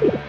you